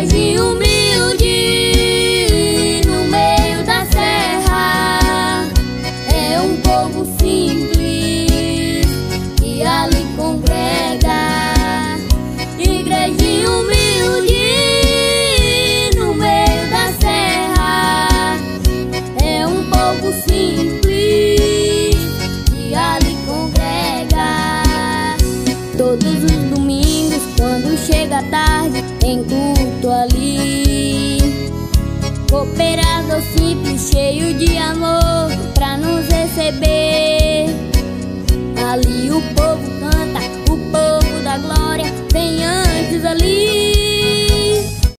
simples humilde no meio da serra. É um povo simples que ali congrega. Igreja humilde no meio da serra. É um povo simples que ali congrega. Todos os domingos, quando chega tarde, tem culto Cooperado, simples, cheio de